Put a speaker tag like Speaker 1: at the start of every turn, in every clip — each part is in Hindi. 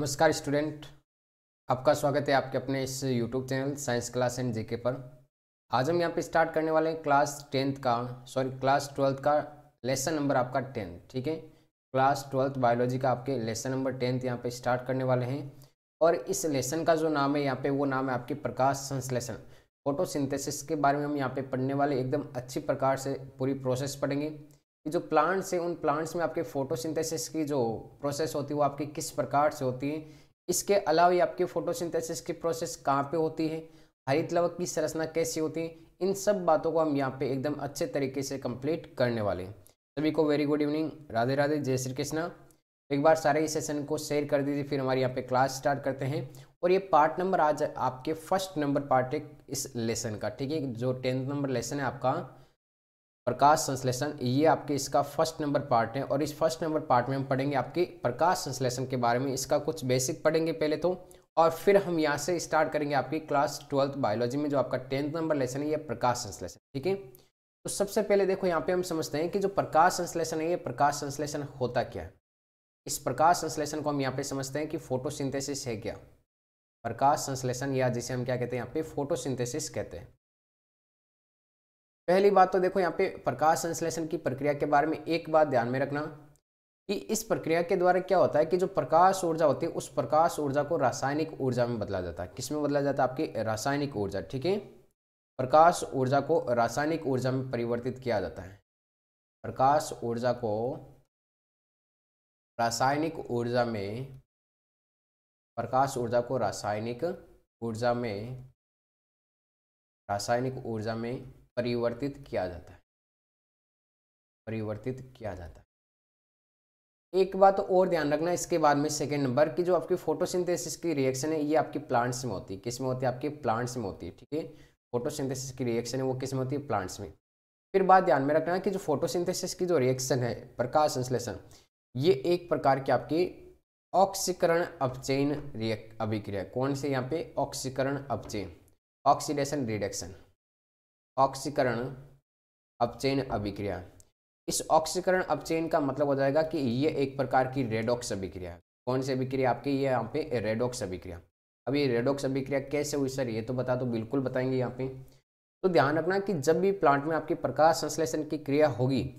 Speaker 1: नमस्कार स्टूडेंट, आपका स्वागत है आपके अपने इस YouTube channel science class and GK पर। आज हम यहाँ पे स्टार्ट करने वाले हैं क्लास टेंथ का सॉरी क्लास ट्वेल्थ का लेसन नंबर आपका टेंथ ठीक है? क्लास ट्वेल्थ बायोलॉजी का आपके लेसन नंबर टेंथ यहाँ पे स्टार्ट करने वाले हैं। और इस लेसन का जो नाम है, यहाँ पे वो नाम है आपकी प्रकाश संश्लेषण। फोटोसिंथेसिस के बारे में हम यहाँ पे पढ़ने वाले, एकदम अच्छी प्रकार से पूरी प्रोसेस पढ़ेंगे। जो प्लांट्स हैं, उन प्लांट्स में आपके फोटोसिंथेसिस की जो प्रोसेस होती है, वो आपकी किस प्रकार से होती है? इसके अलावा ये आपकी फोटोसिंथेसिस की प्रोसेस कहाँ पे होती है? हरित लवक की संरचना कैसी होती है? इन सब बातों को हम यहाँ पे एकदम अच्छे तरीके से कंप्लीट करने वाले हैं। सभी को very good evening Radhe Radhe. जय श्री कृष्णा। एक बार सारे इस सेशन को शेयर कर दीजिए, फिर हमारे यहाँ पे क्लास स्टार्ट करते हैं। और ये पार्ट नंबर आज आपके फ़र्स्ट नंबर पार्ट है इस लेसन का, ठीक है? जो टेंथ नंबर लेसन है आपका प्रकाश संश्लेषण, ये आपके इसका फ़र्स्ट नंबर पार्ट है और इस फ़र्स्ट नंबर पार्ट में हम पढ़ेंगे आपके प्रकाश संश्लेषण के बारे में, इसका कुछ बेसिक पढ़ेंगे पहले तो और फिर हम यहाँ से स्टार्ट करेंगे आपकी क्लास ट्वेल्थ बायोलॉजी में, जो आपका टेंथ नंबर लेसन है, ये प्रकाश संश्लेषण, ठीक है? तो सबसे पहले देखो, यहाँ पे हम समझते हैं कि जो प्रकाश संश्लेषण है, ये प्रकाश संश्लेषण होता क्या है? इस प्रकाश संश्लेषण को हम यहाँ पे समझते हैं कि फोटोसिंथेसिस है क्या? प्रकाश संश्लेषण या जिसे हम क्या कहते हैं, यहाँ पे फोटोसिंथेसिस कहते हैं। पहली बात तो देखो यहाँ पे प्रकाश संश्लेषण की प्रक्रिया के बारे में एक बात ध्यान में रखना कि इस प्रक्रिया के द्वारा क्या होता है कि जो प्रकाश ऊर्जा होती है, उस प्रकाश ऊर्जा को रासायनिक ऊर्जा में बदला जाता है। किसमें बदला जाता है? आपकी रासायनिक ऊर्जा, ठीक है? प्रकाश ऊर्जा को रासायनिक ऊर्जा में परिवर्तित किया जाता है। प्रकाश ऊर्जा को रासायनिक ऊर्जा में, प्रकाश ऊर्जा को रासायनिक ऊर्जा में, रासायनिक ऊर्जा में परिवर्तित किया जाता है। परिवर्तित किया जाता है। एक बात और ध्यान रखना, इसके बाद में सेकेंड नंबर की जो आपकी फोटोसिंथेसिस की रिएक्शन है, ये आपकी प्लांट्स में होती है। किसमें होती है? आपके प्लांट्स में होती है, ठीक है? फोटोसिंथेसिस की रिएक्शन है, वो किसमें होती है? प्लांट्स में। फिर बात ध्यान में रखना कि जो फोटोसिंथेसिस की जो रिएक्शन है, प्रकाश संश्लेषण, ये एक प्रकार की आपकी ऑक्सीकरण अपचयन रिएक्ट अभिक्रिया कौन से यहाँ पे? ऑक्सीकरण अपचयन ऑक्सीडेशन रिडक्शन ऑक्सीकरण अपचयन अभिक्रिया। इस ऑक्सीकरण अपचयन का मतलब हो जाएगा कि ये एक प्रकार की रेडॉक्स अभिक्रिया। है कौन सी अभिक्रिया? आपकी ये यहाँ पे रेडॉक्स अभिक्रिया। अब ये रेडॉक्स अभिक्रिया कैसे हुई सर? ये तो बता दो तो बिल्कुल बताएँगे यहाँ पे। तो ध्यान रखना कि जब भी प्लांट में आपकी प्रकाश संश्लेषण की क्रिया होगी,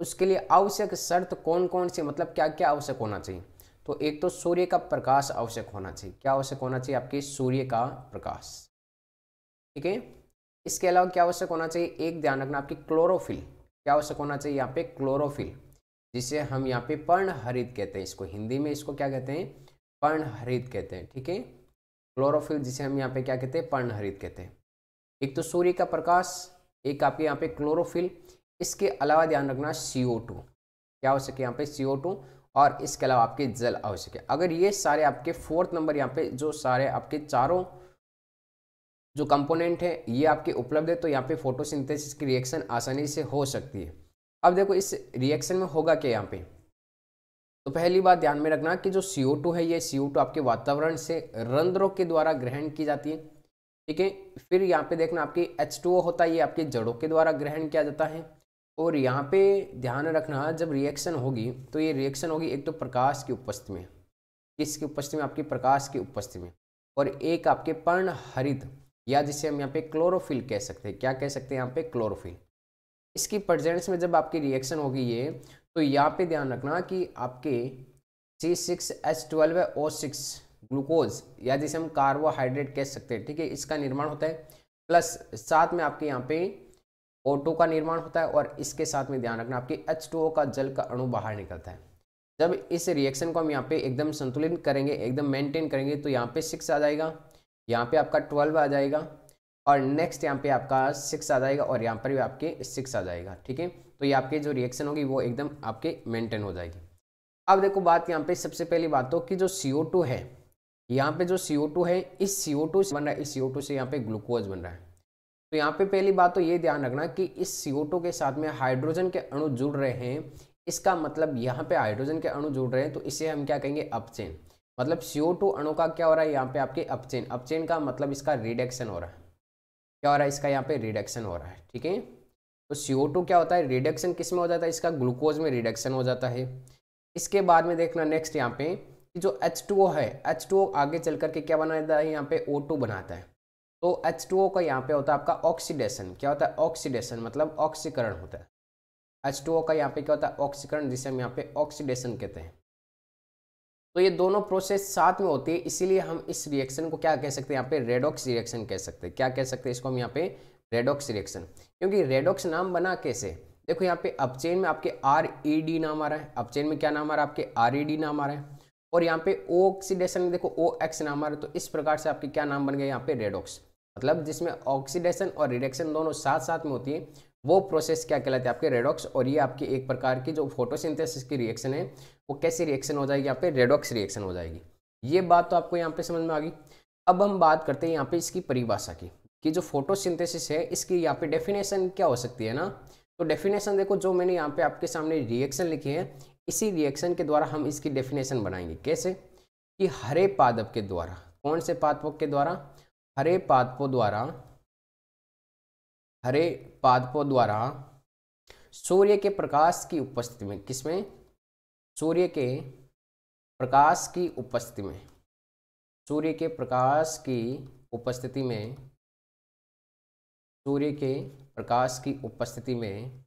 Speaker 1: उसके लिए आवश्यक शर्त कौन कौन सी मतलब क्या क्या आवश्यक होना चाहिए? तो एक तो सूर्य का प्रकाश आवश्यक होना चाहिए। क्या आवश्यक होना चाहिए? आपके सूर्य का प्रकाश। ठीक है? इसके अलावा क्या आवश्यक होना चाहिए? एक ध्यान रखना आपकी क्लोरोफिल क्या आवश्यक होना चाहिए यहाँ पे? क्लोरोफिल जिसे हम यहाँ पे पर्ण हरित कहते हैं। इसको हिंदी में इसको क्या कहते हैं? पर्ण हरित कहते हैं, ठीक है? क्लोरोफिल जिसे हम यहाँ पे क्या कहते हैं? पर्ण हरित कहते हैं। एक तो सूर्य का प्रकाश, एक आपके यहाँ पे क्लोरोफिल इसके अलावा ध्यान रखना सी क्या आवश्यक है यहाँ पे? सी और इसके अलावा आपके जल आवश्यक है। अगर ये सारे आपके फोर्थ नंबर यहाँ पे, जो सारे आपके चारों जो कंपोनेंट है, ये आपके उपलब्ध है तो यहाँ पे फोटोसिंथेसिस की रिएक्शन आसानी से हो सकती है। अब देखो, इस रिएक्शन में होगा क्या यहाँ पे? तो पहली बात ध्यान में रखना कि जो CO2 है, ये CO2 आपके वातावरण से रंध्रों के द्वारा ग्रहण की जाती है। ठीक है? फिर यहाँ पे देखना आपकी H2O होता है, ये आपके जड़ों के द्वारा ग्रहण किया जाता है। और यहाँ पे ध्यान रखना, जब रिएक्शन होगी तो ये रिएक्शन होगी एक तो प्रकाश की उपस्थिति में। किसकी उपस्थिति में? आपकी प्रकाश की उपस्थिति में। और एक आपके पर्ण हरित या जिसे हम यहाँ पे क्लोरोफिल कह सकते हैं। क्या कह सकते हैं यहाँ पे? क्लोरोफिल इसकी प्रजेंस में जब आपकी रिएक्शन होगी ये तो यहाँ पे ध्यान रखना कि आपके C six H twelve O six glucose या जिसे हम कार्बोहाइड्रेट कह सकते हैं। ठीक है, इसका निर्माण होता है। प्लस साथ में आपके यहाँ पे O2 का निर्माण होता है और इसके साथ में ध्यान रखना आपके H2O का जल का अणु बाहर निकलता है। जब इस रिएक्शन को हम यहाँ पे एकदम संतुलित करेंगे, एकदम मेंटेन करेंगे तो यहाँ पे सिक्स आ जाएगा। यहाँ पे आपका ट्वेल्व आ जाएगा और नेक्स्ट यहाँ पे आपका सिक्स आ जाएगा और यहाँ पर भी आपके सिक्स आ जाएगा, ठीक है? तो ये आपकी जो रिएक्शन होगी वो एकदम आपके मेंटेन हो जाएगी। अब देखो बात यहाँ पे सबसे पहली बात तो कि जो CO2 है, यहाँ पे जो CO2 है, इस CO2 से बन रहा है, इस CO2 से यहाँ पे ग्लूकोज बन रहा है। तो यहाँ पे पहली बात तो ये ध्यान रखना कि इस CO2 के साथ में हाइड्रोजन के अणु जुड़ रहे हैं, इसका मतलब यहाँ पे हाइड्रोजन के अणु जुड़ रहे हैं तो इसे हम क्या कहेंगे? अपचेन मतलब CO2 अणु का क्या हो रहा है यहाँ पे आपके अपचेन अपचेन का मतलब इसका रिडक्शन हो रहा है। क्या हो रहा है? इसका यहाँ पे रिडक्शन हो रहा है, ठीक है? तो CO2 क्या होता है? रिडक्शन किसमें हो जाता है? इसका ग्लूकोज में रिडक्शन हो जाता है। इसके बाद में देखना नेक्स्ट यहाँ पे कि जो H2O है H2O आगे चल करके क्या बनाता है? यहाँ पे O2 बनाता है। तो H2O का यहाँ पे होता है आपका ऑक्सीडेशन क्या होता है? ऑक्सीडेशन मतलब ऑक्सीकरण होता है। H2O का यहाँ पे क्या होता है? ऑक्सीकरण जिसे हम यहाँ पे ऑक्सीडेशन कहते हैं। तो ये दोनों प्रोसेस साथ में होती है, इसीलिए हम इस रिएक्शन को क्या कह सकते हैं? यहाँ पे रेडॉक्स रिएक्शन कह सकते हैं। क्या कह सकते हैं इसको हम यहाँ पे? रेडॉक्स रिएक्शन क्योंकि रेडॉक्स नाम बना कैसे? देखो यहाँ पे अपचेन में आपके आर ई डी नाम आ रहा है। अपचेन में क्या नाम आ रहा है? आपके आर ई डी नाम आ रहा है। और यहाँ पे ओ ऑक्सीडेशन में देखो ओ एक्स नाम आ रहा है तो इस प्रकार से आपके क्या नाम बन गया यहाँ पे रेडॉक्स मतलब जिसमें ऑक्सीडेशन और रिडक्शन दोनों साथ साथ में होती है वो प्रोसेस क्या कहलाते हैं आपके रेडॉक्स और ये आपकी एक प्रकार की जो फोटोसिंथेसिस की रिएक्शन है, वो कैसी रिएक्शन हो जाएगी यहाँ पे रेडॉक्स रिएक्शन हो जाएगी। ये बात तो आपको यहाँ पे समझ में आ गई। अब हम बात करते हैं यहाँ पे इसकी परिभाषा की, कि जो फोटोसिंथेसिस है, इसकी यहाँ पे डेफिनेशन क्या हो सकती है ना? तो डेफिनेशन देखो, जो मैंने यहाँ पे आपके सामने रिएक्शन लिखी है, इसी रिएक्शन के द्वारा हम इसकी डेफिनेशन बनाएँगे। कैसे? कि हरे पादप के द्वारा। कौन से पादपों के द्वारा? हरे पादपों द्वारा हरे पादपों द्वारा सूर्य के प्रकाश की उपस्थिति में, किसमें? सूर्य के प्रकाश की उपस्थिति में। सूर्य के प्रकाश की उपस्थिति में, सूर्य के प्रकाश की उपस्थिति में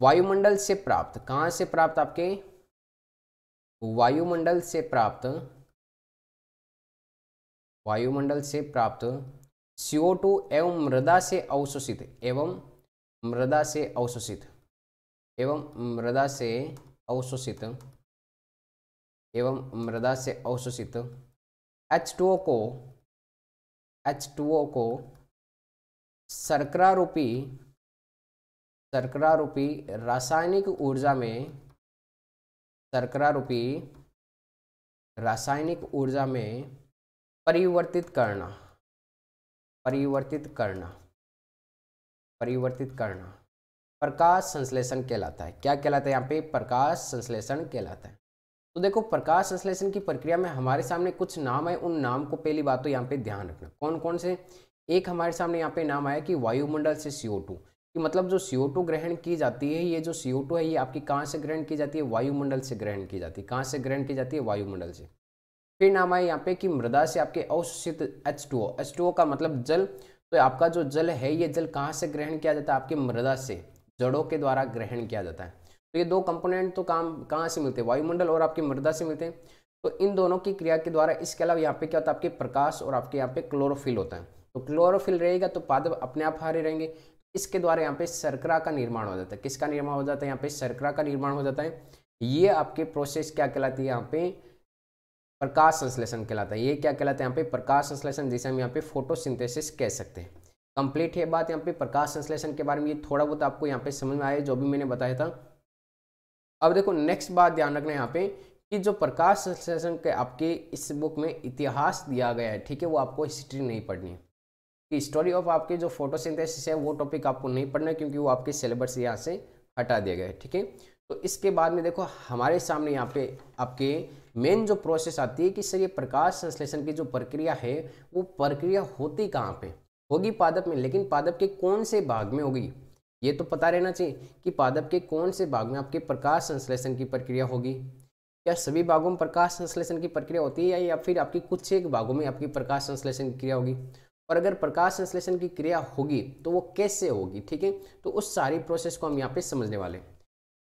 Speaker 1: वायुमंडल से प्राप्त, कहाँ से प्राप्त आपके? वायुमंडल से प्राप्त, वायुमंडल से प्राप्त CO2 एवं मृदा से अवशोषित, एवं मृदा से अवशोषित, एवं मृदा से अवशोषित, एवं मृदा से अवशोषित H2O को H2O को शर्करा रूपी शर्करा रूपी रासायनिक ऊर्जा में शर्करा रूपी रासायनिक ऊर्जा में परिवर्तित करना। परिवर्तित करना परिवर्तित करना। प्रकाश संश्लेषण कहलाता है। क्या कहलाता है यहाँ पे? प्रकाश संश्लेषण कहलाता है। तो देखो, प्रकाश संश्लेषण की प्रक्रिया में हमारे सामने कुछ नाम है उन नाम को पहली बात तो यहाँ पे ध्यान रखना। कौन कौन से? एक हमारे सामने यहाँ पे नाम आया कि वायुमंडल से सी कि मतलब जो सी ग्रहण की जाती है, ये जो सी है, ये आपकी कहाँ से ग्रहण की जाती है? वायुमंडल से ग्रहण की जाती है। कहाँ से ग्रहण की जाती है? वायुमंडल से। फिर नाम आए यहाँ पे कि मृदा से आपके अवशोषित एच टू एच टू का मतलब जल तो आपका जो जल है, ये जल कहाँ से ग्रहण किया जाता है? आपके मृदा से, जड़ों के द्वारा ग्रहण किया जाता है। तो ये दो कंपोनेंट तो काम, कहाँ से मिलते हैं? वायुमंडल और आपके मृदा से मिलते हैं। तो इन दोनों की क्रिया के द्वारा, इसके अलावा यहाँ पे क्या होता है? आपके प्रकाश और आपके यहाँ पे क्लोरोफिल होता है। तो क्लोरोफिल रहेगा तो पादप अपने आप हरे रहेंगे। इसके द्वारा यहाँ पे शर्करा का निर्माण हो जाता है। किसका निर्माण हो जाता है? यहाँ पे शर्करा का निर्माण हो जाता है। ये आपके प्रोसेस क्या कहलाती है? यहाँ पे प्रकाश संश्लेषण कहलाता है। ये क्या कहलाता है यहाँ पे? प्रकाश संश्लेषण, जिसे हम यहाँ पे फोटोसिंथेसिस कह सकते हैं। कंप्लीट है बात यहाँ पे प्रकाश संश्लेषण के बारे में। ये थोड़ा बहुत आपको यहाँ पे समझ में आया, जो भी मैंने बताया था। अब देखो नेक्स्ट बात ध्यान रखना यहाँ पे कि जो प्रकाश संश्लेषण के आपके इस बुक में इतिहास दिया गया है, ठीक है, वो आपको हिस्ट्री नहीं पढ़नी है। स्टोरी ऑफ़ आपके जो फोटोसिंथेसिस है, वो टॉपिक आपको नहीं पढ़ना क्योंकि वो आपके सिलेबस यहाँ से हटा दिया गया है, ठीक है। तो इसके बाद में देखो, हमारे सामने यहाँ पे आपके मेन जो प्रोसेस आती है कि सर ये प्रकाश संश्लेषण की जो प्रक्रिया है, वो प्रक्रिया होती कहाँ पे? होगी पादप में, लेकिन पादप के कौन से भाग में होगी? ये तो पता रहना चाहिए कि पादप के कौन से भाग में आपके प्रकाश संश्लेषण की प्रक्रिया होगी। क्या सभी भागों में प्रकाश संश्लेषण की प्रक्रिया होती है, या फिर आपकी कुछ एक भागों में आपकी प्रकाश संश्लेषण की क्रिया होगी? और अगर प्रकाश संश्लेषण की क्रिया होगी तो वो कैसे होगी? ठीक है? तो उस सारी प्रोसेस को हम यहाँ पे समझने वाले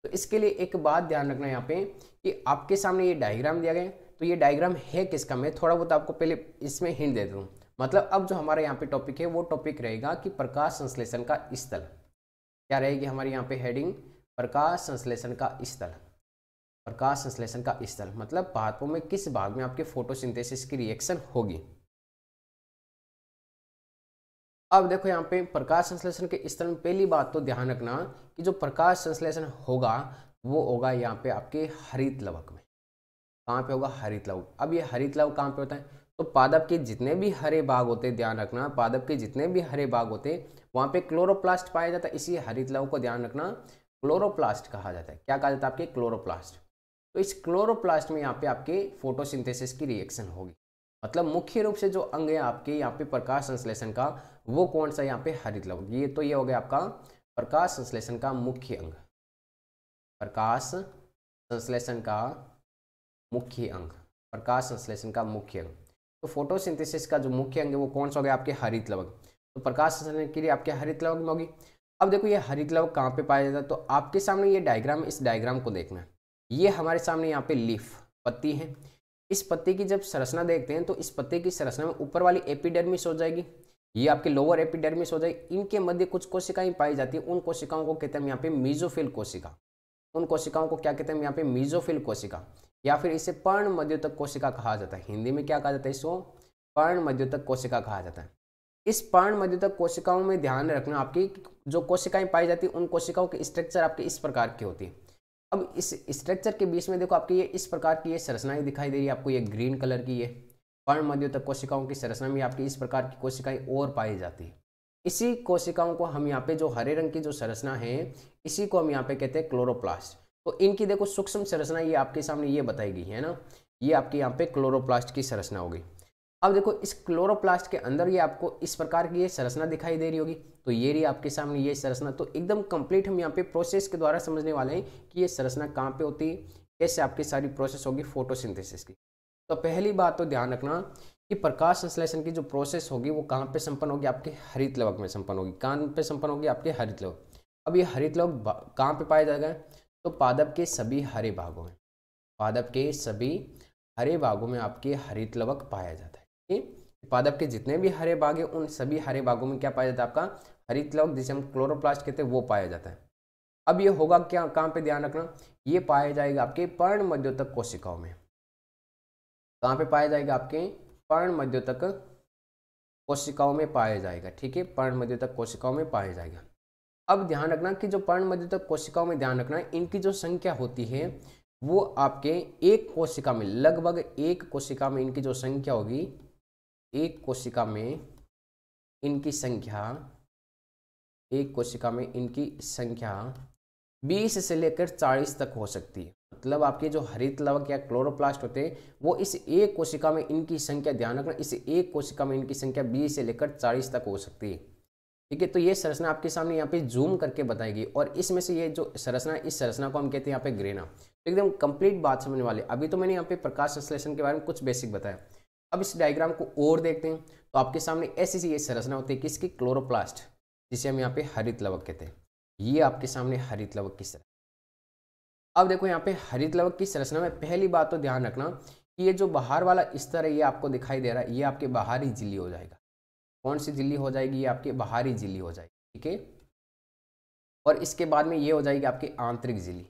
Speaker 1: तो इसके लिए एक बात ध्यान रखना यहाँ पे कि आपके सामने ये डायग्राम दिया गया तो ये डायग्राम है किसका? मैं थोड़ा बहुत आपको पहले इसमें हिंट दे दूँ। मतलब अब जो हमारा यहाँ पे टॉपिक है, वो टॉपिक रहेगा कि प्रकाश संश्लेषण का स्थल। क्या रहेगी हमारे यहाँ पे हेडिंग प्रकाश संश्लेषण का स्थल। प्रकाश संश्लेषण का स्थल। मतलब पादपों में किस भाग में आपके फोटोसिंथेसिस की रिएक्शन होगी? अब देखो यहाँ पे प्रकाश संश्लेषण के स्तर में पहली बात तो ध्यान रखना कि जो प्रकाश संश्लेषण होगा, वो होगा यहाँ पे आपके हरित लवक में। कहाँ पे होगा? हरित लवक। अब ये हरित लवक कहाँ पे होता है? तो पादप के जितने भी हरे भाग होते हैं, ध्यान रखना, पादप के जितने भी हरे भाग होते हैं, वहाँ पे क्लोरोप्लास्ट पाया जाता है। इसी हरित लवक को ध्यान रखना क्लोरोप्लास्ट कहा जाता है। क्या कहा जाता है? आपके क्लोरोप्लास्ट तो इस क्लोरोप्लास्ट में यहाँ पे आपके फोटोसिंथेसिस की रिएक्शन होगी। मतलब मुख्य रूप से जो अंग है आपके, यहाँ पे प्रकाश संश्लेषण का, वो कौन सा यहाँ पे हरित लवक ये तो ये हो गया आपका प्रकाश संश्लेषण का मुख्य अंग। प्रकाश संश्लेषण का मुख्य अंग। प्रकाश संश्लेषण का मुख्य अंग। तो फोटोसिंथेसिस का जो मुख्य अंग है, वो कौन सा हो गया? आपके हरित लवक तो प्रकाश संश्लेषण के लिए आपके हरित लवक में होगी। अब देखो ये हरित लवक कहाँ पे पाया जाता है? तो आपके सामने ये डायग्राम, इस डायग्राम को देखना। ये हमारे सामने यहाँ पे लीफ पत्ती है। इस पत्ते की जब संरचना देखते हैं तो इस पत्ते की संरचना में ऊपर वाली एपिडर्मिस हो जाएगी। ये आपके लोअर एपिडर्मिस हो जाएगी। इनके मध्य कुछ कोशिकाएँ पाई जाती है। उन कोशिकाओं को कहते हैं यहाँ पे मीजोफिल कोशिका। उन कोशिकाओं को क्या कहते हैं यहाँ पे मीजोफिल कोशिका। या फिर इसे पर्ण मध्योतक कोशिका कहा जाता है। हिंदी में क्या कहा जाता है इसको? पर्ण मध्योतक कोशिका कहा जाता है। इस पर्ण मध्योतक कोशिकाओं में ध्यान रखना आपकी जो कोशिकाएँ पाई जाती है, उन कोशिकाओं की स्ट्रक्चर आपके इस प्रकार की होती है। अब इस स्ट्रक्चर के बीच में देखो आपकी ये इस प्रकार की ये संरचनाएँ दिखाई दे रही है, आपको ये ग्रीन कलर की ये पर्ण मध्य तक कोशिकाओं की संरचना में आपकी इस प्रकार की कोशिकाएँ और पाई जाती है। इसी कोशिकाओं को हम यहाँ पे जो हरे रंग की जो संरचना है, इसी को हम यहाँ पे कहते हैं क्लोरोप्लास्ट तो इनकी देखो सूक्ष्म संरचना ये आपके सामने ये बताई गई है ना, ये आपके यहाँ पे क्लोरोप्लास्ट की संरचना होगी। अब देखो, इस क्लोरोप्लास्ट के अंदर ये आपको इस प्रकार की ये संरचना दिखाई दे रही होगी। तो ये रही आपके सामने ये संरचना तो एकदम कंप्लीट हम यहाँ पे प्रोसेस के द्वारा समझने वाले हैं कि ये संरचना कहाँ पे होती है, कैसे आपकी सारी प्रोसेस होगी फोटोसिंथेसिस की। तो पहली बात तो ध्यान रखना कि प्रकाश संश्लेषण की जो प्रोसेस होगी वो कहाँ पे संपन्न होगी? आपके हरित लवक में संपन्न होगी। कहाँ पे संपन्न होगी? आपके हरित लवक। अब ये हरित लवक कहाँ पे पाया जाएगा? तो पादप के सभी हरे भागों में। पादप के सभी हरे भागों में आपके हरित लवक पाया जाता है। ठीक पादप के जितने भी हरे भाग है, उन सभी हरे भागों में क्या पाया जाता है आपका? हरित लवक जिसे हम क्लोरोप्लास्ट कहते हैं, वो पाया जाता है। अब ये होगा क्या, कहाँ पे ध्यान रखना? ये पाया जाएगा आपके पर्ण मध्योतक कोशिकाओं में। कहाँ पे पाया जाएगा आपके? पर्ण मध्योतक कोशिकाओं में पाया जाएगा, ठीक है? पर्ण मध्योतक कोशिकाओं में पाया जाएगा। अब ध्यान रखना कि जो पर्ण मध्योतक कोशिकाओं में ध्यान रखना इनकी जो संख्या होती है, वो आपके एक कोशिका में, लगभग एक कोशिका में इनकी जो संख्या होगी एक कोशिका में इनकी संख्या, एक कोशिका में इनकी संख्या 20 से लेकर 40 तक हो सकती है। मतलब आपके जो हरित लवक या क्लोरोप्लास्ट होते हैं, वो इस एक कोशिका में इनकी संख्या, ध्यान रखना, इस एक कोशिका में इनकी संख्या 20 से लेकर 40 तक हो सकती है। ठीक है तो ये संरचना आपके सामने यहाँ पे जूम करके बताएगी और इसमें से ये जो संरचना इस संरचना को हम कहते हैं यहाँ पे ग्रेना। तो एकदम कंप्लीट बात समझने वाले। अभी तो मैंने यहाँ पे प्रकाश संश्लेषण के बारे में कुछ बेसिक बताया। अब इस डायग्राम को और देखते हैं। तो आपके सामने ऐसी सी ये संरचना होती है किसकी क्लोरोप्लास्ट जिसे हम यहाँ पे हरित लवक कहते हैं, ये आपके सामने हरित लवक की संरचना अब देखो यहाँ पे हरित लवक की संरचना में पहली बात तो ध्यान रखना कि ये जो बाहर वाला स्तर है, ये आपको दिखाई दे रहा है, ये आपके बाहरी झिल्ली हो जाएगा। कौन सी झिल्ली हो जाएगी? ये आपकी बाहरी झिल्ली हो जाएगी, ठीक है? और इसके बाद में ये हो जाएगी आपकी आंतरिक झिल्ली।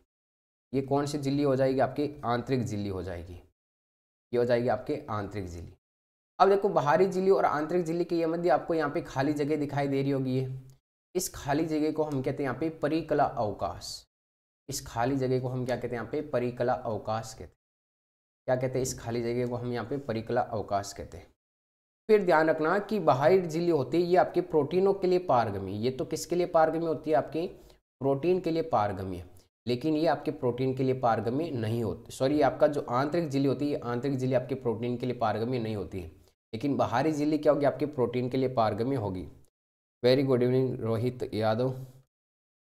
Speaker 1: ये कौन सी झिल्ली हो जाएगी? आपकी आंतरिक झिल्ली हो जाएगी। ये हो जाएगी आपके आंतरिक झिल्ली। अब देखो, बाहरी झिल्ली और आंतरिक झिल्ली के ये मध्य आपको यहाँ पे खाली जगह दिखाई दे रही होगी ये। इस खाली जगह को हम कहते हैं यहाँ पे परिकला अवकाश। इस खाली जगह को हम क्या कहते हैं यहाँ पे? परिकला अवकाश कहते हैं। क्या कहते हैं? इस खाली जगह को हम यहाँ पे परिकला अवकाश कहते हैं। फिर ध्यान रखना कि बाहरी झिल्ली होती है ये आपके प्रोटीनों के लिए पारगमी ये तो किसके लिए पारगमी होती है? आपकी प्रोटीन के लिए पारगमी है लेकिन ये आपके प्रोटीन के लिए पारगमी नहीं होती। सॉरी, आपका जो आंतरिक झिल्ली होती है, ये आंतरिक झिल्ली आपके प्रोटीन के लिए पारगमी नहीं होती है। लेकिन बाहरी झिल्ली क्या होगी? आपके प्रोटीन के लिए पारगमी होगी। Very good evening Rohit Yadav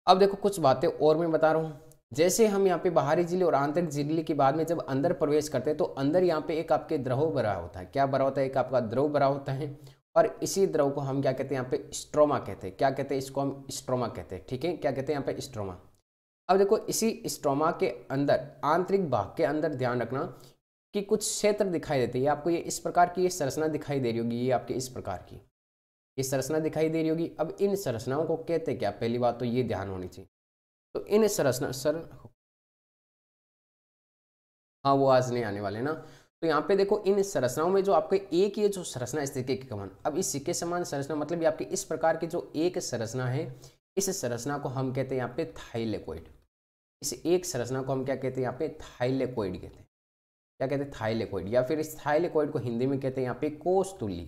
Speaker 1: अब देखो, कुछ बातें और मैं बता रहा हूँ। जैसे हम यहाँ पे बाहरी झिल्ली और आंतरिक झिल्ली के बाद में जब अंदर प्रवेश करते हैं तो अंदर यहाँ पे एक आपके द्रव भरा होता है। क्या भरा होता है? एक आपका द्रव भरा होता है। और इसी द्रव को हम क्या कहते हैं? यहाँ पे स्ट्रोमा कहते हैं। क्या कहते हैं इसको हम स्ट्रोमा कहते हैं? ठीक है? क्या कहते हैं? यहाँ पे स्ट्रोमा अब देखो, इसी स्ट्रोमा के अंदर, आंतरिक भाग के अंदर ध्यान रखना कि कुछ क्षेत्र दिखाई देते हैं। आपको ये इस प्रकार की ये संरचना दिखाई दे रही होगी, ये आपके इस प्रकार की। ये संरचना दिखाई दे रही होगी। अब इन संरचनाओं को कहते क्या? पहली बात तो ये ध्यान होनी चाहिए। तो इन संरचना, सर हाँ वो आज नहीं आने वाले ना। तो यहाँ पे देखो, इन संरचनाओं में जो आपके एक ये जो संरचना स्थिति के कमान अब इस सिक्के समान संरचना मतलब आपकी इस प्रकार की जो एक संरचना है, इस संरचना को हम कहते हैं यहाँ पे थाइलेकोइड इस एक संरचना को हम क्या कहते हैं यहाँ पे? थाइलेकोइड कहते हैं। क्या कहते हैं? थाइलेकोइड या फिर इस थाइलेकोइड को हिंदी में कहते हैं यहाँ पे कोष तुल्य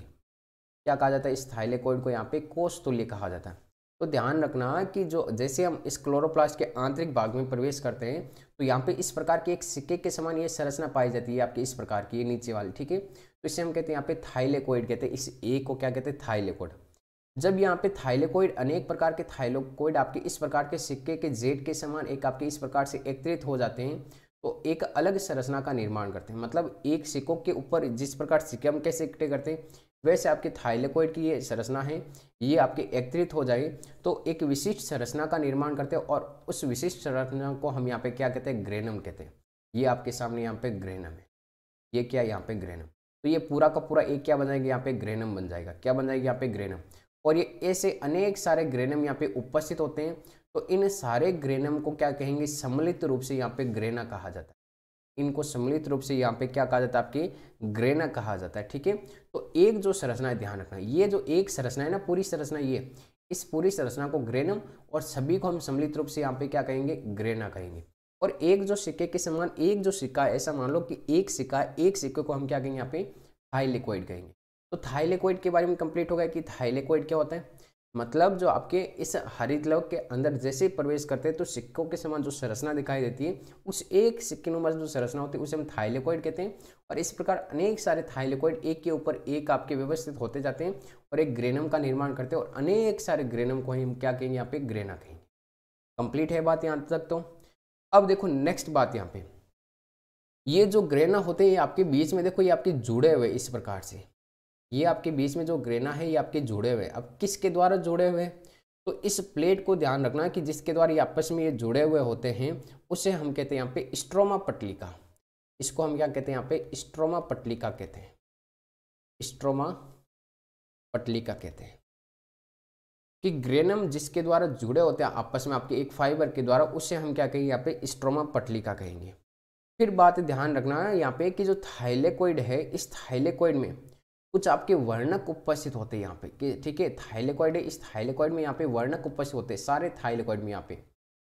Speaker 1: क्या कहा जाता है? इस थाइलेकोइड को यहाँ पे कोष तुल्य कहा जाता है। तो ध्यान रखना कि जो जैसे हम इस क्लोरोप्लास्ट के आंतरिक भाग में प्रवेश करते हैं तो यहाँ पे इस प्रकार के एक सिक्के के समान ये संरचना पाई जाती है आपकी इस प्रकार की ये नीचे वाली, ठीक है? तो इसे हम कहते हैं यहाँ पे थाइलेकोइड कहते हैं। इस ए को क्या कहते हैं? थाइलेकोइड जब यहाँ पे थाइलेकोइड, अनेक प्रकार के थाइलेकोइड आपके इस प्रकार के सिक्के के जेड के समान एक आपके इस प्रकार से एकत्रित हो जाते हैं तो एक अलग संरचना का निर्माण करते हैं। मतलब एक सिक्कों के ऊपर जिस प्रकार सिक्के, हम कैसे इकट्ठे करते हैं, वैसे आपके थाइलेकोइड की ये संरचना है, ये आपके एकत्रित हो जाए तो एक विशिष्ट संरचना का निर्माण करते हैं और उस विशिष्ट संरचना को हम यहाँ पे क्या कहते हैं, ग्रेनम कहते हैं। ये आपके सामने यहाँ पे ग्रेनम है। ये क्या यहाँ पे ग्रेनम। तो ये पूरा का पूरा एक क्या बन जाएगा, यहाँ पे ग्रेनम बन जाएगा। क्या बन जाएगा, यहाँ पे ग्रेनम। और ये, ऐसे अनेक सारे ग्रेनम यहाँ पे उपस्थित होते हैं। तो इन सारे ग्रेनम को क्या कहेंगे? सम्मिलित रूप से यहाँ पे ग्रेना कहा जाता है। इनको सम्मिलित रूप से यहाँ पे क्या कहा जाता है? आपकी ग्रेना कहा जाता है, ठीक है? तो एक जो संरचना है, ध्यान रखना, ये जो एक संरचना है ना, पूरी संरचना ये, इस पूरी संरचना को ग्रेनम और सभी को हम सम्मिलित रूप से यहाँ पे क्या कहेंगे? ग्रेना कहेंगे। और एक जो सिक्के के समान, एक जो सिक्का ऐसा मान लो कि एक सिक्का एक सिक्के को हम क्या कहेंगे? यहाँ पे थाईलिक्विड कहेंगे। तो थाईलिक्विड के बारे में कंप्लीट हो गया कि थाईलिक्विड क्या होता है? मतलब जो आपके इस हरित लव के अंदर जैसे ही प्रवेश करते हैं तो सिक्कों के समान जो संरचना दिखाई देती है, उस एक सिक्के नुमा जो संरचना होती है, उसे हम थाइलेकोइड कहते हैं। और इस प्रकार अनेक सारे थाइलेकोइड एक के ऊपर एक आपके व्यवस्थित होते जाते हैं और एक ग्रेनम का निर्माण करते हैं और अनेक सारे ग्रेनम को हम क्या कहेंगे, यहाँ पे ग्रेना कहेंगे। कंप्लीट है बात यहाँ तक तो। अब देखो नेक्स्ट बात यहाँ पे। ये जो ग्रेना होते हैं आपके बीच में देखो, ये आपके जुड़े हुए इस प्रकार से। ये आपके बीच में जो ग्रेना है, ये आपके जुड़े हुए हैं। अब किसके द्वारा जुड़े हुए हैं? तो इस प्लेट को ध्यान रखना कि जिसके द्वारा ये आपस में ये जुड़े हुए होते हैं, उसे हम कहते हैं यहाँ पे स्ट्रोमा पटलिका। इसको हम क्या कहते हैं यहाँ पे? स्ट्रोमा पटलिका कहते हैं। स्ट्रोमा पटलिका कहते हैं। कि ग्रेनम जिसके द्वारा जुड़े होते हैं आपस में, आपके एक फाइबर के द्वारा, उसे हम क्या कहेंगे यहाँ पे? स्ट्रोमा पटलिका कहेंगे। फिर बात ध्यान रखना है यहाँ पे कि जो थाइलेकोइड है, इस थाइलेकोइड में कुछ आपके वर्णक उपस्थित होते हैं यहाँ पे ठीक है थाइलेकोइड इस थाइलेकोइड में यहाँ पे वर्णक उपस्थित होते हैं, सारे थाइलेकोइड में यहाँ पे।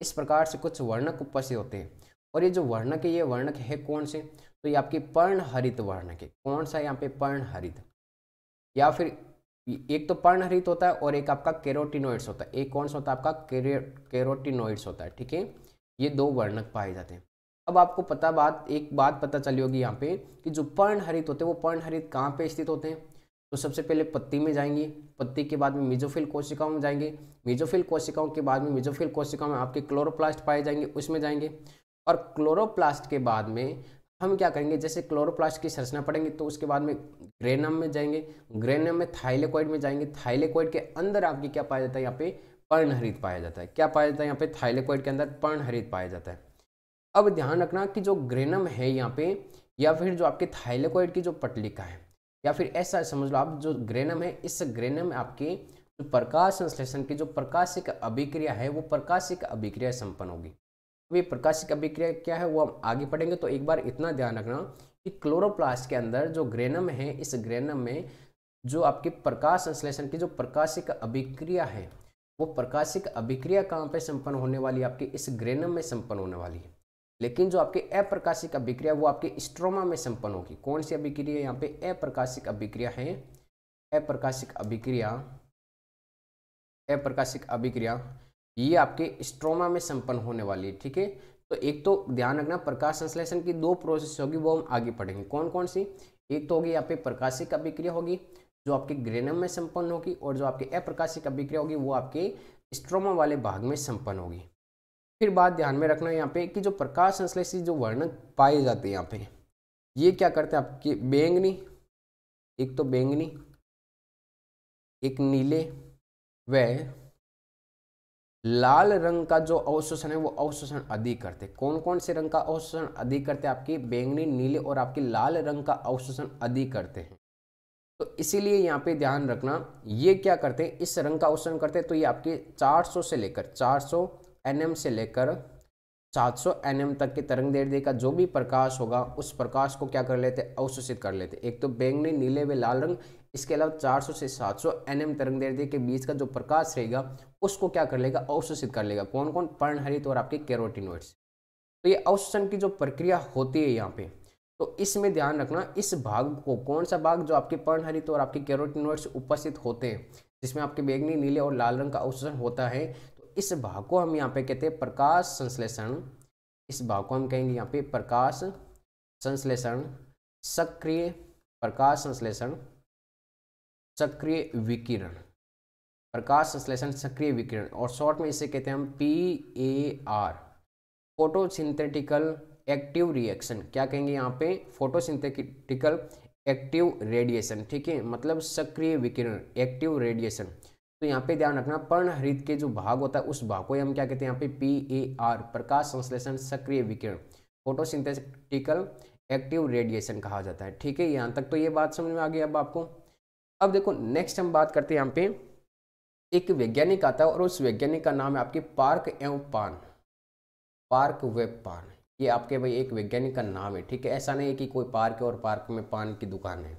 Speaker 1: इस प्रकार से कुछ वर्णक उपस्थित होते हैं। और ये जो वर्णक है, ये वर्णक है कौन से? तो ये आपके पर्णहरित वर्णक है। कौन सा यहाँ पे पर्णहरित? या फिर एक तो पर्णहरित होता है और एक आपका केरोटिनोइड्स होता है। एक कौन सा होता है आपका? केरोटिनोइड्स होता है, ठीक है? ये दो वर्णक पाए जाते हैं। अब आपको पता बात, एक बात पता चली होगी यहाँ पे कि जो पर्णहरित होते हैं, वो पर्णहरित कहाँ पे स्थित होते हैं? तो सबसे पहले पत्ती में जाएँगे। पत्ती के बाद में मिजोफिल कोशिकाओं में जाएँगे। मिजोफिल कोशिकाओं के बाद में मिजोफिल कोशिकाओं में आपके क्लोरोप्लास्ट पाए जाएँगे, उसमें जाएँगे। और क्लोरोप्लास्ट के बाद में हम क्या करेंगे? जैसे क्लोरोप्लास्ट की संरचना पढ़ेंगे तो उसके बाद में ग्रेनम में जाएँगे। ग्रेनम में थाइलेकोइड में जाएँगे। थाइलेकोइड के अंदर आपके क्या पाया जाता है? यहाँ पे पर्णहरित पाया जाता है। क्या पाया जाता है? यहाँ पे थाइलेकोइड के अंदर पर्णहरित पाया जाता है। अब ध्यान रखना कि जो ग्रेनम है यहाँ पे, या फिर जो आपके थाइलेकोइड की जो पटलिका है, या फिर ऐसा समझ लो आप जो ग्रेनम है, इस ग्रेनम में आपके जो प्रकाश संश्लेषण की जो प्रकाशिक अभिक्रिया है, वो प्रकाशिक अभिक्रिया संपन्न होगी। तो ये प्रकाशिक अभिक्रिया क्या है, वो हम आगे पढ़ेंगे तो एक बार इतना ध्यान रखना कि क्लोरोप्लास्ट के अंदर जो ग्रेनम है, इस ग्रेनम में जो आपके प्रकाश संश्लेषण की जो प्रकाशिक अभिक्रिया है, वो प्रकाशिक अभिक्रिया कहाँ पे संपन्न होने वाली आपके इस ग्रेनम में संपन्न होने वाली है। लेकिन जो आपके अप्रकाशिक अभिक्रिया, वो आपके स्ट्रोमा में संपन्न होगी। कौन सी अभिक्रिया? यहाँ पे अप्रकाशिक अभिक्रिया है। अप्रकाशिक अभिक्रिया अप्रकाशिक अभिक्रिया, ये आपके स्ट्रोमा में संपन्न होने वाली है, ठीक है? तो एक तो ध्यान रखना, प्रकाश संश्लेषण की दो प्रोसेस होगी, वो हम आगे पढ़ेंगे। कौन कौन सी? एक तो होगी यहाँ पे प्रकाशिक अभिक्रिया होगी, जो आपके ग्रेनम में संपन्न होगी, और जो आपके अप्रकाशिक अभिक्रिया होगी, वो आपके स्ट्रोमा वाले भाग में संपन्न होगी। फिर बात ध्यान में रखना यहाँ पे कि जो प्रकाश संश्लेषी जो वर्णक पाए जाते हैं यहाँ पे, ये क्या करते हैं आपके बैंगनी, एक तो बैंगनी, एक नीले व लाल रंग का जो अवशोषण है वो अवशोषण अधिक करते कौन कौन से रंग का अवशोषण अधिक करते हैं? आपके बैंगनी, नीले और आपके लाल रंग का अवशोषण अधिक करते हैं। तो इसीलिए यहाँ पे ध्यान रखना, ये क्या करते हैं? इस रंग का अवशोषण करते हैं तो ये आपके 400 से लेकर 400 एनएम से लेकर 700 एन तक के तरंग दैर्ध्य का जो भी प्रकाश होगा, उस प्रकाश को क्या कर लेते? अवशोषित कर लेते। एक तो बैंगनी, नीले व लाल रंग, इसके अलावा 400 से 700 एन तरंग दैर्ध्य के बीच का जो प्रकाश रहेगा, उसको क्या कर लेगा? अवशोषित कर लेगा। कौन कौन पर्णहरित और आपके कैरोटिनोइड्स तो ये अवशोषण की जो प्रक्रिया होती है यहाँ पे तो इसमें ध्यान रखना, इस भाग को कौन सा भाग जो आपके पर्णहरित और आपके कैरोटिनोइड्स उपस्थित होते हैं, जिसमें आपके बैंगनी, नीले और लाल रंग का अवशोषण होता है इस भाग को हम यहाँ पे कहते हैं प्रकाश संश्लेषण। इस भाग को हम कहेंगे यहाँ पे प्रकाश संश्लेषण, सक्रिय प्रकाश संश्लेषण, सक्रिय विकिरण। प्रकाश संश्लेषण, सक्रिय विकिरण, और शॉर्ट में इसे कहते हैं हम P A R photosynthetical active reaction क्या कहेंगे यहाँ पे? फोटोसिंथेटिकल एक्टिव रेडिएशन ठीक है? मतलब सक्रिय विकिरण एक्टिव रेडिएशन तो यहाँ पे ध्यान रखना, पर्णहरित के जो भाग होता है, उस भाग को हम क्या कहते हैं, यहाँ पे पी ए आर प्रकाश संश्लेषण सक्रिय विकिरण फोटोसिंथेटिकल एक्टिव रेडिएशन कहा जाता है। ठीक है, यहाँ तक तो ये बात समझ में आ गई अब आपको। अब देखो नेक्स्ट हम बात करते हैं यहाँ पे, एक वैज्ञानिक आता है और उस वैज्ञानिक का नाम है आपके पार्क एवं पान पार्क वेब पान ये आपके भाई एक वैज्ञानिक का नाम है, ठीक है? ऐसा नहीं है कि कोई पार्क है और पार्क में पान की दुकान है।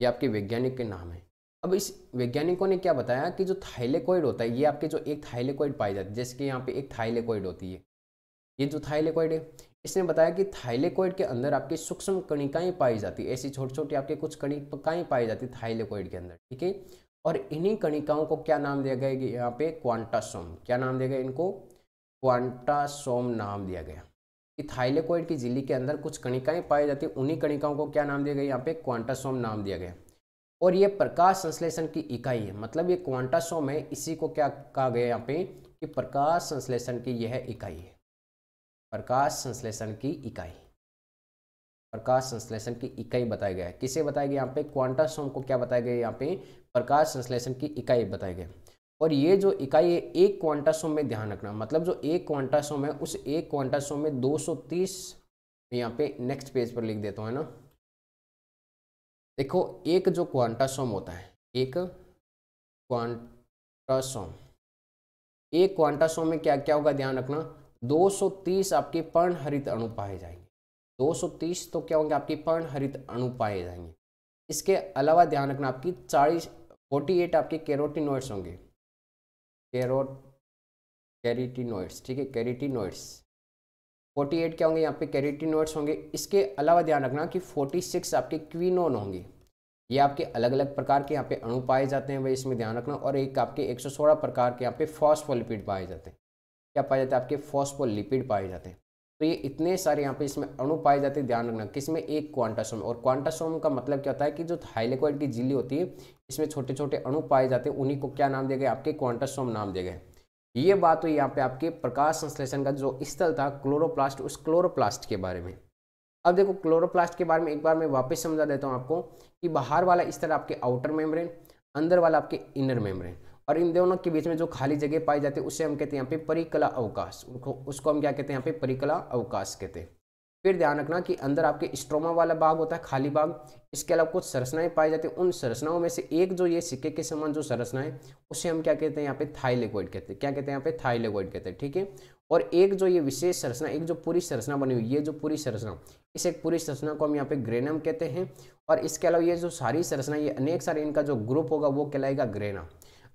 Speaker 1: ये आपके वैज्ञानिक के नाम है। अब इस वैज्ञानिकों ने क्या बताया कि जो थाइलेकोइड होता है, ये आपके जो एक थाइलेकोइड पाई जाती है, जैसे कि यहाँ पे एक थाइलेकोइड होती है। ये जो थाइलेकोइड है, इसने बताया कि थाइलेकोइड के अंदर आपकी सूक्ष्म कणिकाएँ पाई जाती है, ऐसी छोटी छोटी आपके कुछ कणिकाएँ पाई जाती है थाइलेकोइड के अंदर, ठीक है? और इन्हीं कणिकाओं को क्या नाम दिया गया यहाँ पे क्वांटासोम, क्या नाम दिया गया इनको? क्वांटासोम नाम दिया गया। कि थाइलेकोइड की झिल्ली के अंदर कुछ कणिकाएँ पाई जाती है, उन्हीं कणिकाओं को क्या नाम दिया गया यहाँ पे क्वांटासोम नाम दिया गया और ये प्रकाश संश्लेषण की इकाई है। मतलब ये क्वांटासोम है इसी को क्या कहा गया यहाँ पे? कि प्रकाश संश्लेषण की यह इकाई है। प्रकाश संश्लेषण की इकाई। प्रकाश संश्लेषण की इकाई बताया गया है। किसे बताया गया यहाँ पे क्वांटासोम को क्या बताया गया यहाँ पे प्रकाश संश्लेषण की इकाई बताया गया और ये जो इकाई है, एक क्वांटासोम में ध्यान रखना। मतलब जो एक क्वांटासोम है, उस एक क्वांटासोम में 230 सौ यहाँ पे नेक्स्ट पेज पर लिख देता हूँ, है ना? देखो, एक जो क्वांटासोम होता है, एक क्वांटासोम एक क्वांटासोम में क्या क्या होगा ध्यान रखना? 230 आपके पर्ण हरित अणु पाए जाएँगे। 230 तो क्या होंगे? आपके पर्ण हरित अणु पाए जाएँगे। इसके अलावा ध्यान रखना, आपकी 40 48 आपके कैरोटिनोइड्स होंगे। कैरोट कैरिटिनोइड्स ठीक है? कैरिटिनोइड्स 48 क्या होंगे? यहाँ पे कैरिटिनोइड्स होंगे। इसके अलावा ध्यान रखना कि 46 आपके क्वीनोन होंगे। ये आपके अलग अलग प्रकार के यहाँ पे अणु पाए जाते हैं वही इसमें ध्यान रखना। और एक आपके 116 प्रकार के यहाँ पे फॉस्फोलिपिड पाए जाते हैं। क्या पाए जाते हैं? आपके फॉस्फोलिपिड पाए जाते हैं। तो ये इतने सारे यहाँ पे इसमें अणु पाए जाते हैं, ध्यान रखना किसमें एक क्वांटासोम। और क्वांटासोम का मतलब क्या होता है कि जो थाइलेकोइड की झिल्ली होती है, इसमें छोटे छोटे अणु पाए जाते हैं, उन्हीं को क्या नाम दिया गया? आपके क्वांटासोम नाम दिए गए ये बात हुई यहाँ पे आपके प्रकाश संश्लेषण का जो स्थल था, क्लोरोप्लास्ट, उस क्लोरोप्लास्ट के बारे में। अब देखो, क्लोरोप्लास्ट के बारे में एक बार मैं वापस समझा देता हूँ आपको कि बाहर वाला स्थल आपके आउटर मेम्ब्रेन, अंदर वाला आपके इनर मेम्ब्रेन। और इन दोनों के बीच में जो खाली जगह पाई जाती है, उसे हम कहते हैं यहाँ पे परिकला अवकाश। उनको, उसको हम क्या कहते हैं? यहाँ पे परिकला अवकाश कहते हैं। फिर ध्यान रखना कि अंदर आपके स्ट्रोमा वाला भाग होता है, खाली भाग। इसके अलावा कुछ संरचनाएँ पाई जाती हैं। उन संरचनाओं में से एक जो ये सिक्के के समान जो संरचना है, उसे हम क्या कहते हैं? यहाँ पे थाइलेकोइड कहते हैं। क्या कहते हैं यहाँ पे? थाइलेकोइड कहते हैं, ठीक है? और एक जो ये विशेष संरचना, एक जो पूरी संरचना बनी हुई, ये जो पूरी संरचना, इस एक पूरी संरचना को हम यहाँ पे ग्रेनम कहते हैं। और इसके अलावा ये जो सारी संरचना, ये अनेक सारे इनका जो ग्रुप होगा, वो कहलाएगा ग्रेना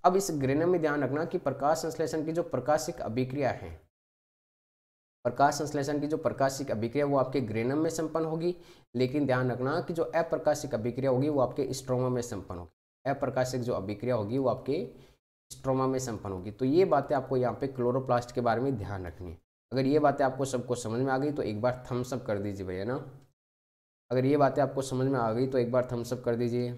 Speaker 1: अब इस ग्रेनम में ध्यान रखना कि प्रकाश संश्लेषण की जो प्रकाशिक अभिक्रिया है प्रकाश संश्लेषण की जो प्रकाशिक अभिक्रिया, वो आपके ग्रेनम में संपन्न होगी। लेकिन ध्यान रखना कि जो अप्रकाशिक अभिक्रिया होगी, वो आपके स्ट्रोमा में संपन्न होगी। अप्रकाशिक जो अभिक्रिया होगी, वो आपके स्ट्रोमा में संपन्न होगी। तो ये बातें आपको यहाँ पे क्लोरोप्लास्ट के बारे में ध्यान रखनी है। अगर ये बातें आपको सबको समझ में आ गई तो एक बार थम्सअप कर दीजिए भैया ना। अगर ये बातें आपको समझ में आ गई तो एक बार थम्सअप कर दीजिए।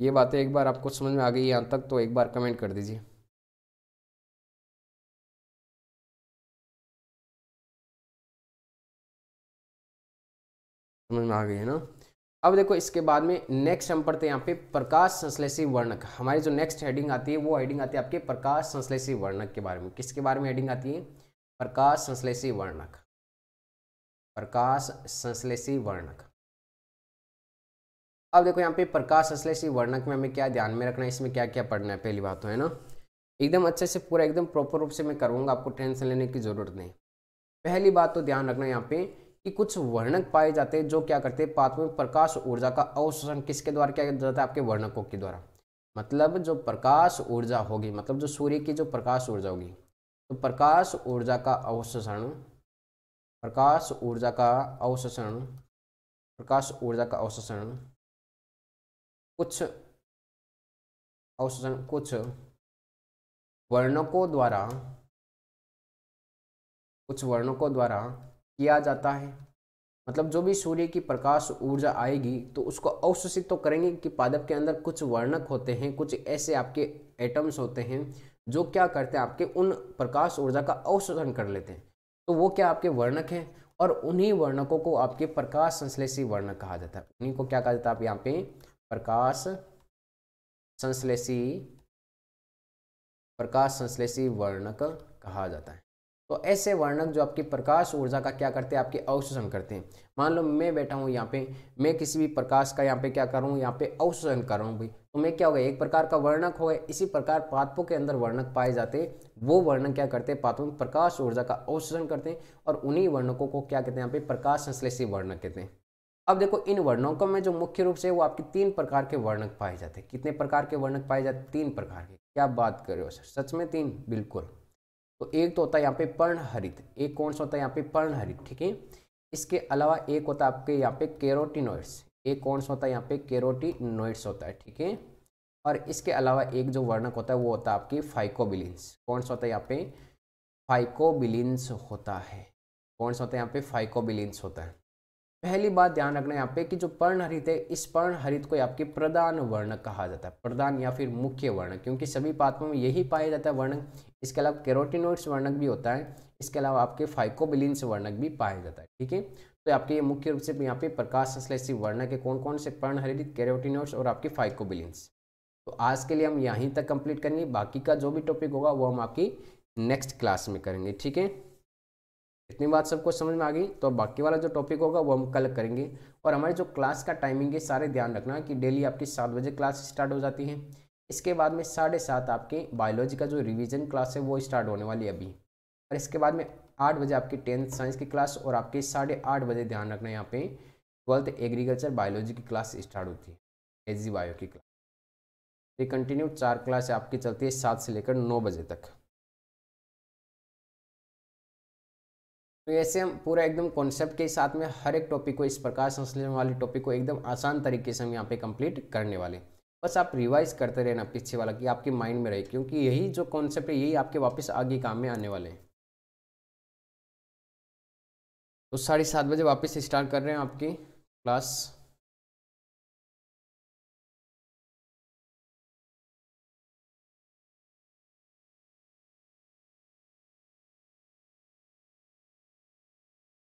Speaker 1: ये बातें एक बार आपको समझ में आ गई यहाँ तक तो एक बार कमेंट कर दीजिए। समझ में आ गई है ना? अब देखो, इसके बाद में नेक्स्ट हम पढ़ते हैं यहाँ पे प्रकाश संश्लेषी वर्णक। हमारी जो नेक्स्ट हेडिंग आती है, वो हेडिंग आती है आपके प्रकाश संश्लेषी वर्णक के बारे में। किसके बारे में हेडिंग आती है? प्रकाश संश्लेषी वर्णक। प्रकाश संश्लेषी वर्णक। अब देखो यहाँ पे प्रकाश संश्लेषी वर्णक में हमें क्या ध्यान में रखना है, इसमें क्या क्या पढ़ना है, पहली बात तो है ना? एकदम अच्छे से पूरा एकदम प्रॉपर रूप से मैं करूँगा, आपको टेंशन लेने की ज़रूरत नहीं। पहली बात तो ध्यान रखना यहाँ पे कि कुछ वर्णक पाए जाते हैं जो क्या करते हैं, पात्र प्रकाश ऊर्जा का अवशोषण किसके द्वारा किया जाता है? आपके वर्णकों के द्वारा। मतलब जो प्रकाश ऊर्जा होगी मतलब जो सूर्य की जो प्रकाश ऊर्जा होगी तो प्रकाश ऊर्जा का अवशोषण, प्रकाश ऊर्जा का अवशोषण, प्रकाश ऊर्जा का अवशोषण कुछ अवशोषण, कुछ वर्णकों द्वारा, कुछ वर्णकों द्वारा किया जाता है। मतलब जो भी सूर्य की प्रकाश ऊर्जा आएगी तो उसको अवशोषित तो करेंगे कि पादप के अंदर कुछ वर्णक होते हैं, कुछ ऐसे आपके एटम्स होते हैं, जो क्या करते हैं, आपके उन प्रकाश ऊर्जा का अवशोषण कर लेते हैं। तो वो क्या आपके वर्णक हैं, और उन्हीं वर्णकों को आपके प्रकाश संश्लेषी वर्णक कहा जाता है। उन्हीं को क्या कहा जाता है, आप यहाँ पे प्रकाश संश्लेषी प्रकाश संश्लेषी वर्णक कहा जाता है। तो ऐसे वर्णक जो आपकी प्रकाश ऊर्जा का क्या करते हैं? आपके अवशोषण करते हैं। मान लो मैं बैठा हूँ यहाँ पे, मैं किसी भी प्रकाश का यहाँ पे क्या कर? रहा हूँ यहाँ पे अवशोषण कर रहा हूँ भाई। तो मैं क्या होगा? एक प्रकार का वर्णक हो इसी प्रकार पात्पों के अंदर वर्णक पाए जाते वो वर्णक क्या करते हैं? पात्पों में प्रकाश ऊर्जा का अवशोषण करते हैं और उन्हीं वर्णकों को क्या कहते हैं यहाँ पे? प्रकाश संश्लेषी वर्णक कहते हैं। अब देखो, इन वर्णकों में जो मुख्य रूप से वो आपके तीन प्रकार के वर्णक पाए जाते हैं। कितने प्रकार के वर्णक पाए जाते तीन प्रकार के। क्या बात कर रहे हो सर? सच में तीन? बिल्कुल। तो एक तो होता है यहाँ पे पर्ण हरित एक कौन सा होता है? यहाँ पे पर्ण हरित ठीक है? इसके अलावा एक होता है आपके यहाँ पे केरोटिनोइड्स। एक कौन सा होता है? यहाँ पे केरोटिनोइड्स होता है, ठीक है? और इसके अलावा एक जो वर्णक होता है, वो होता है आपकी फाइकोबिलिन्स। कौन सा होता है यहाँ पे? फाइकोबिलिन्स होता है। कौन सा होता है यहाँ पे? फाइकोबिलिन्स होता है। पहली बात ध्यान रखना यहाँ पे कि जो पर्ण हरित है, इस पर्ण हरित को आपके प्रधान वर्ण कहा जाता है। प्रधान या फिर मुख्य वर्ण, क्योंकि सभी पात्रों में यही पाया जाता है वर्णक इसके अलावा केरोटिनोइड्स वर्णक भी होता है, इसके अलावा आपके फाइकोबिलिन्स वर्णक भी पाया जाता है, ठीक है? तो आपके ये मुख्य रूप से यहाँ पे प्रकाश संश्लेषी वर्णक है कौन कौन से पर्ण हरित, केरोटिनोइड्स और आपके फाइकोबिलिन्स। तो आज के लिए हम यहीं तक कंप्लीट करेंगे, बाकी का जो भी टॉपिक होगा वो हम आपकी नेक्स्ट क्लास में करेंगे, ठीक है? इतनी बात सबको समझ में आ गई तो बाकी वाला जो टॉपिक होगा वो हम कल करेंगे। और हमारी जो क्लास का टाइमिंग है, सारे ध्यान रखना कि डेली आपकी सात बजे क्लास स्टार्ट हो जाती है। इसके बाद में साढ़े सात आपके बायोलॉजी का जो रिवीजन क्लास है, वो स्टार्ट होने वाली है अभी। और इसके बाद में आठ बजे आपकी टेंथ साइंस की क्लास और आपके साढ़े आठ बजे ध्यान रखना यहाँ पे ट्वेल्थ एग्रीकल्चर बायोलॉजी की क्लास स्टार्ट होती है एच बायो की क्लास ये कंटिन्यू चार क्लास आपकी चलती है सात से लेकर नौ बजे तक। तो ऐसे हम पूरा एकदम कॉन्सेप्ट के साथ में हर एक टॉपिक को, इस प्रकार संश्लेषण वाले टॉपिक को एकदम आसान तरीके से हम यहाँ पे कंप्लीट करने वाले बस आप रिवाइज करते रहना पीछे वाला कि आपके माइंड में रहे, क्योंकि यही जो कॉन्सेप्ट है, यही आपके वापस आगे काम में आने वाले हैं। तो साढ़े सात बजे वापस स्टार्ट कर रहे हैं आपकी क्लास